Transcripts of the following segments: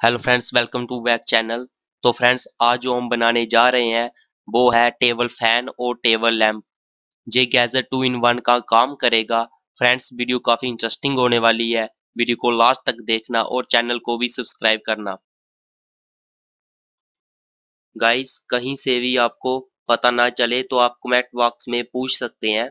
Hello friends welcome to back channel तो friends आज जो हम बनाने जा रहे हैं, वो है टेबल फ़ैन और टेबल लैंप ये गैजेट टू इन वन का काम करेगा. फ्रेंड्स वीडियो काफ़ी इंटरेस्टिंग होने वाली है. वीडियो को लास्ट तक देखना और चैनल को भी सब्सक्राइब करना. गाइस कहीं से भी आपको पता ना चले तो आप कमेंट बॉक्स में पूछ सकते हैं।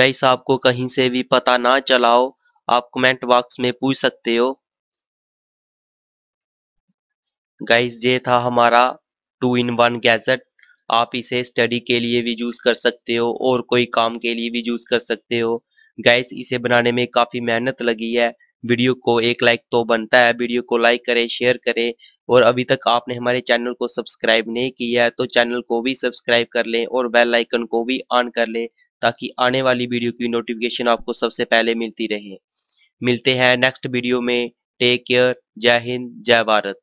guys आपको कहीं से भी पता ना चलाओ, आप कमेंट बॉक्स में पूछ सकते हो। गाइस ये था हमारा टू इन वन गैजेट आप इसे स्टडी के लिए भी यूज़ कर सकते हो और कोई काम के लिए भी यूज़ कर सकते हो। गाइस इसे बनाने में काफ़ी मेहनत लगी है। वीडियो को एक लाइक तो बनता है। वीडियो को लाइक करें शेयर करें और अभी तक आपने हमारे चैनल को सब्सक्राइब नहीं किया है तो चैनल को भी सब्सक्राइब कर लें और बेल आइकन को भी ऑन कर लें। ताकि आने वाली वीडियो की नोटिफिकेशन आपको सबसे पहले मिलती रहे। मिलते हैं नेक्स्ट वीडियो में। टेक केयर जय हिंद, जय भारत।